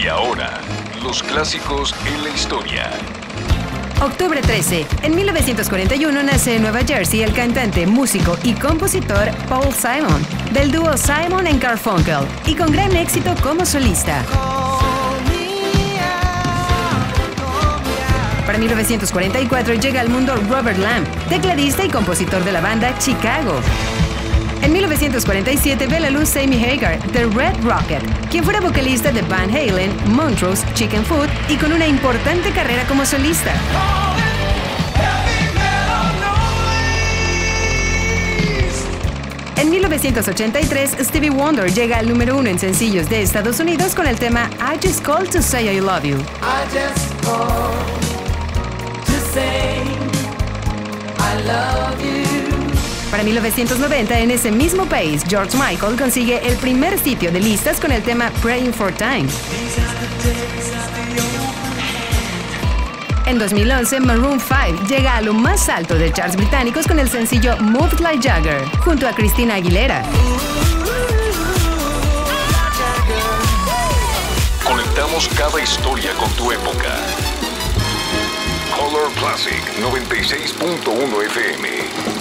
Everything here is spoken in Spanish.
Y ahora, los clásicos en la historia. Octubre 13. En 1941 nace en Nueva Jersey el cantante, músico y compositor Paul Simon, del dúo Simon and Garfunkel, y con gran éxito como solista. Para 1944 llega al mundo Robert Lamb, tecladista y compositor de la banda Chicago. En 1947 ve la luz Sammy Hagar, The Red Rocket, quien fuera vocalista de Van Halen, Montrose, Chicken Food y con una importante carrera como solista. En 1983, Stevie Wonder llega al número uno en sencillos de Estados Unidos con el tema I Just Called to Say I Love You. I just called to say I love you. Para 1990, en ese mismo país, George Michael consigue el primer sitio de listas con el tema Praying for Time. En 2011, Maroon 5 llega a lo más alto de charts británicos con el sencillo Move Like Jagger, junto a Christina Aguilera. Conectamos cada historia con tu época. Color Classic 96.1 FM.